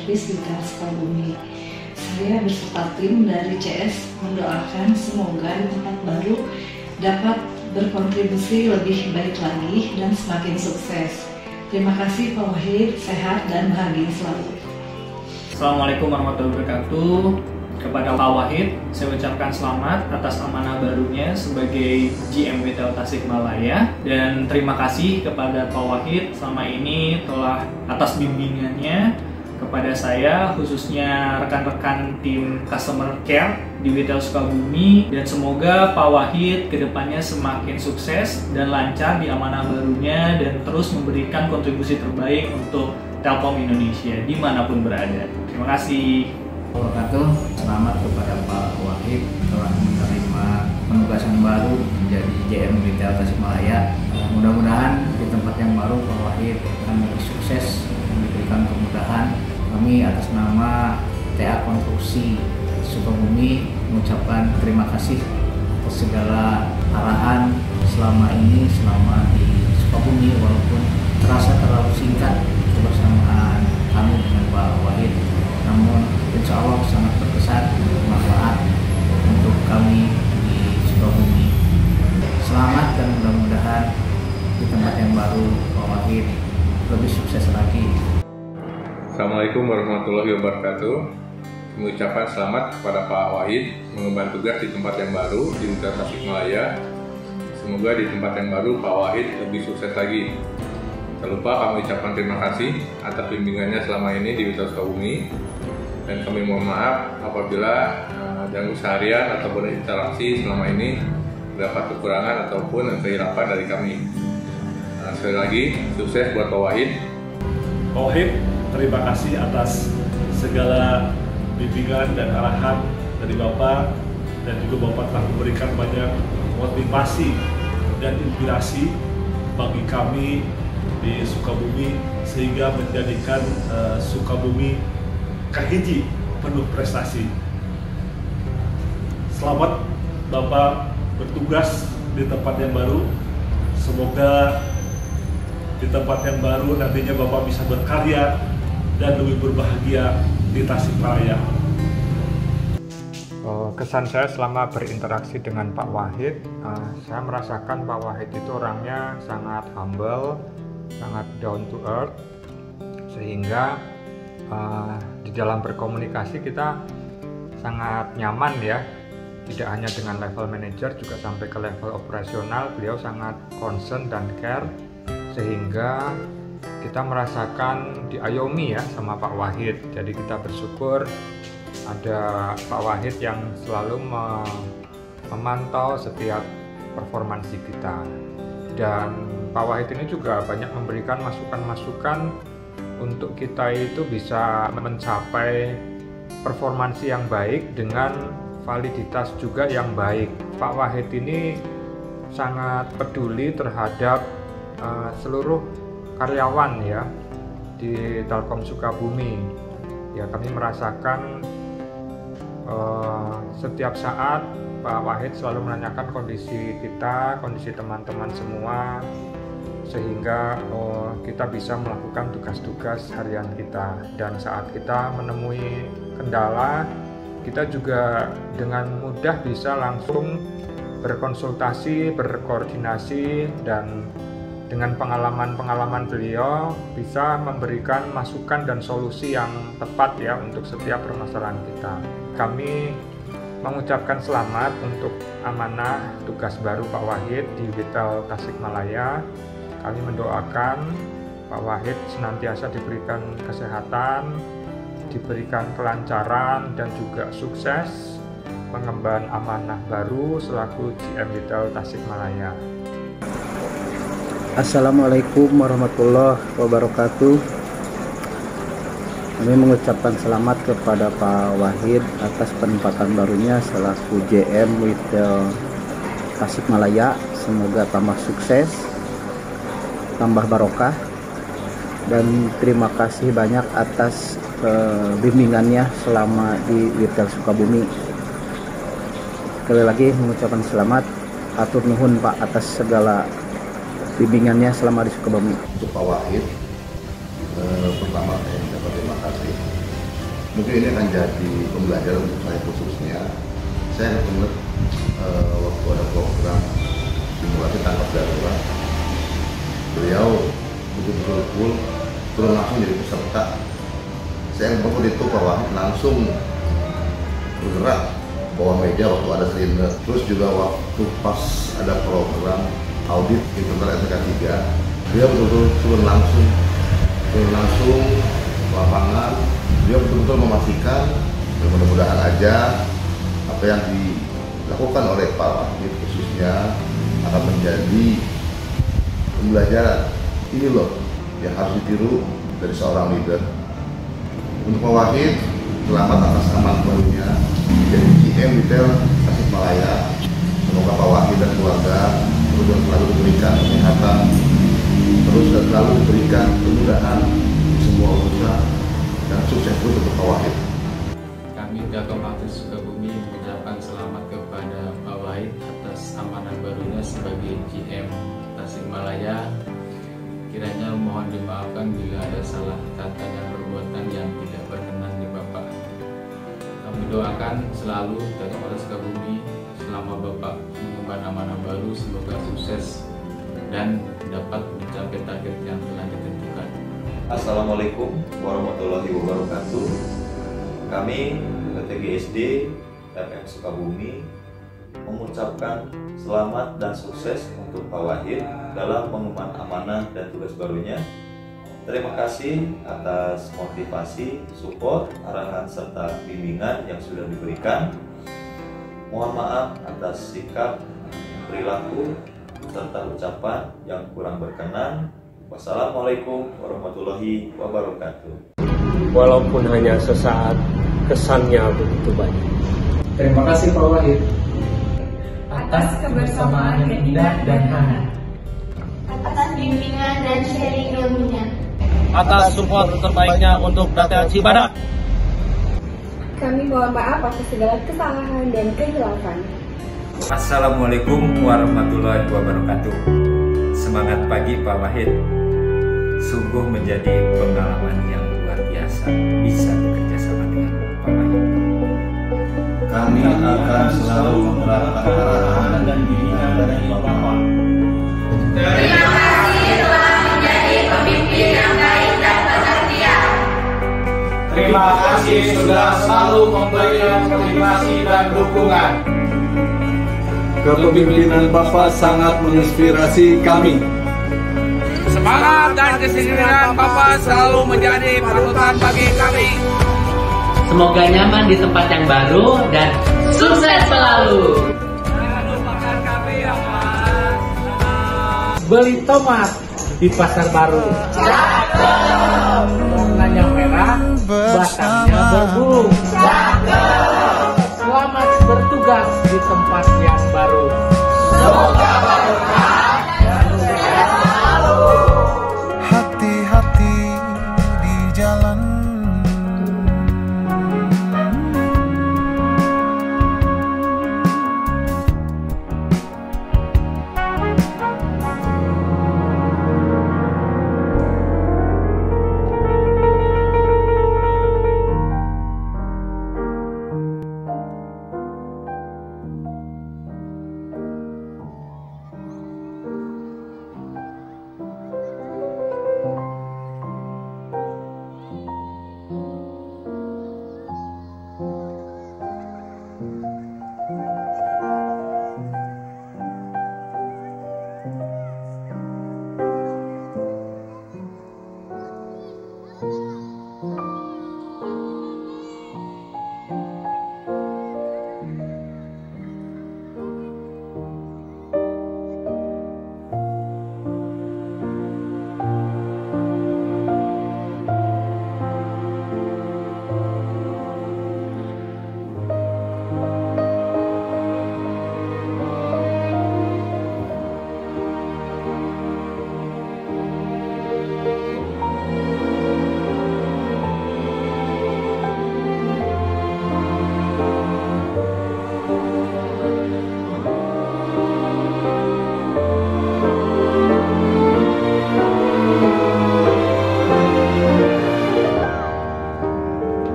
Service di Sukabumi. Saya beserta tim dari CS mendoakan semoga di tempat baru dapat berkontribusi lebih baik lagi dan semakin sukses. Terima kasih Pak Wahid, sehat dan bahagia selalu. Assalamualaikum warahmatullahi wabarakatuh. Kepada Pak Wahid, saya ucapkan selamat atas amanah barunya sebagai GM Retail Tasikmalaya dan terima kasih kepada Pak Wahid selama ini telah atas bimbingannya kepada saya khususnya rekan-rekan tim customer care di Retail Sukabumi dan semoga Pak Wahid ke depannya semakin sukses dan lancar di amanah barunya dan terus memberikan kontribusi terbaik untuk Telkom Indonesia di mana pun berada. Terima kasih wabarakatuh. Selamat kepada Pak Wahid telah menerima penugasan baru menjadi JM Retail Tasikmalaya. Mudah-mudahan di tempat yang baru Pak Wahid akan sukses memberikan kemudahan. Kami atas nama TA Konstruksi Sukabumi mengucapkan terima kasih atas segala arahan selama ini selama di Sukabumi walaupun terasa terlalu singkat kebersamaan kami dengan Pak Wahid Assalamualaikum warahmatullahi wabarakatuh. Mengucapkan selamat kepada Pak Wahid mengemban tugas di tempat yang baru di Universitas Tasikmalaya. Semoga di tempat yang baru Pak Wahid lebih sukses lagi. Tak lupa kami ucapkan terima kasih atas bimbingannya selama ini di Universitas Sukabumi dan kami mohon maaf apabila uh, seharian ataupun interaksi selama ini dapat kekurangan ataupun kehilapan dari kami. Nah, sekali lagi, sukses buat Pak Wahid. Wahid, terima kasih atas segala bimbingan dan arahan dari Bapak dan juga Bapak telah memberikan banyak motivasi dan inspirasi bagi kami di Sukabumi sehingga menjadikan uh, Sukabumi kahiji penuh prestasi. Selamat Bapak bertugas di tempat yang baru. Semoga di tempat yang baru nantinya Bapak bisa berkarya dan lebih berbahagia di Tasikmalaya. Oh, kesan saya selama berinteraksi dengan Pak Wahid, uh, saya merasakan Pak Wahid itu orangnya sangat humble, sangat down to earth, sehingga uh, di dalam berkomunikasi kita sangat nyaman ya. Tidak hanya dengan level manager, juga sampai ke level operasional, beliau sangat concern dan care, sehingga kita merasakan diayomi ya sama Pak Wahid. Jadi kita bersyukur ada Pak Wahid yang selalu memantau setiap performansi kita dan Pak Wahid ini juga banyak memberikan masukan-masukan untuk kita itu bisa mencapai performansi yang baik dengan validitas juga yang baik Pak Wahid ini sangat peduli terhadap uh, seluruh karyawan ya di Telkom Sukabumi ya kami merasakan uh, setiap saat Pak Wahid selalu menanyakan kondisi kita, kondisi teman-teman semua, sehingga uh, kita bisa melakukan tugas-tugas harian kita. Dan saat kita menemui kendala, kita juga dengan mudah bisa langsung berkonsultasi, berkoordinasi, dan dengan pengalaman-pengalaman beliau bisa memberikan masukan dan solusi yang tepat ya untuk setiap permasalahan kita. Kami mengucapkan selamat untuk amanah tugas baru Pak Wahid di Vital Tasikmalaya. Kami mendoakan Pak Wahid senantiasa diberikan kesehatan, diberikan kelancaran dan juga sukses mengemban amanah baru selaku GM Vital Tasikmalaya. Assalamualaikum warahmatullahi wabarakatuh. Kami mengucapkan selamat kepada Pak Wahid atas penempatan barunya selaku JM Retail Tasikmalaya. Semoga tambah sukses Tambah barokah Dan terima kasih banyak atas uh, bimbingannya selama di Retail Sukabumi. Sekali lagi mengucapkan selamat atur nuhun Pak atas segala bimbingannya selama di Sukabumi. Untuk Pak Wahid, eh, pertama saya dapat terima kasih. Mungkin ini akan jadi pembelajaran untuk saya khususnya. Saya ingat eh, waktu ada program simulasi tangkap darurat, beliau betul-betul turun langsung jadi peserta. Saya waktu itu Pak Wahid langsung bergerak bawa meja waktu ada silinder. Terus juga waktu pas ada program audit internal SK 3 dia betul-betul turun langsung turun langsung lapangan. Dia betul-betul memastikan dan mudah-mudahan aja apa yang dilakukan oleh Pak Wahid khususnya akan menjadi pembelajaran. Ini loh yang harus ditiru dari seorang leader. Untuk Pak Wahid selamat atas aman barunya jadi GM Retail Tasikmalaya semoga Pak Wahid dan keluarga terus dan selalu diberikan kesehatan terus dan selalu diberikan kemudahan semua urusan dan sukses terus untuk Wahid Kami Dato Aktif Sukabumi mengucapkan selamat kepada Pak Wahid atas amanah barunya sebagai GM Tasikmalaya. Kiranya mohon dimaafkan bila ada salah kata dan perbuatan yang tidak berkenan di Bapak. Kami doakan selalu Dato Aktif Sukabumi Assalamualaikum warahmatullahi wabarakatuh. Kami PTGSD FM Sukabumi mengucapkan selamat dan sukses untuk Pak Wahid dalam mengemban amanah dan tugas barunya. Terima kasih atas motivasi, support, arahan serta bimbingan yang sudah diberikan. Mohon maaf atas sikap, perilaku, serta ucapan yang kurang berkenan. Wassalamualaikum warahmatullahi wabarakatuh. walaupun hanya sesaat kesannya begitu banyak. Terima kasih Pak Wahid atas kebersamaan yang indah dan hangat. atas bimbingan dan sharing ilmunya. Atas support terbaiknya untuk data Cibadak. Kami mohon maaf atas segala kesalahan dan kehilafan. Assalamualaikum warahmatullahi wabarakatuh. Semangat pagi Pak Wahid. Sungguh menjadi pengalaman yang luar biasa bisa bekerja sama dengan Pak Wahid. kami akan selalu menerapkan arahan dan bimbingan dari Bapak Terima kasih telah menjadi pemimpin yang baik dan kesatria. Terima kasih sudah selalu memberikan motivasi dan dukungan Kepemimpinan Bapak sangat menginspirasi kami. Semangat dan kesedihan Bapak selalu menjadi panutan bagi kami. Semoga nyaman di tempat yang baru dan sukses selalu. Beli tomat di pasar baru. Warnanya merah, batangnya berbulu. Selamat bertugas di tempat yang baru. Semoga